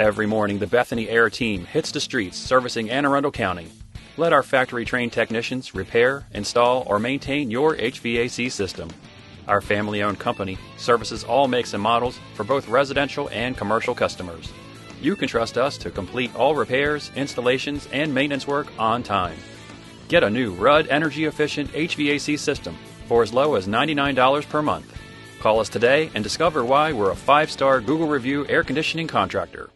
Every morning, the Bethany Air team hits the streets servicing Anne Arundel County. Let our factory trained technicians repair, install, or maintain your HVAC system. Our family owned company services all makes and models for both residential and commercial customers. You can trust us to complete all repairs, installations, and maintenance work on time. Get a new Ruud energy efficient HVAC system for as low as $99 per month. Call us today and discover why we're a five star Google review air conditioning contractor.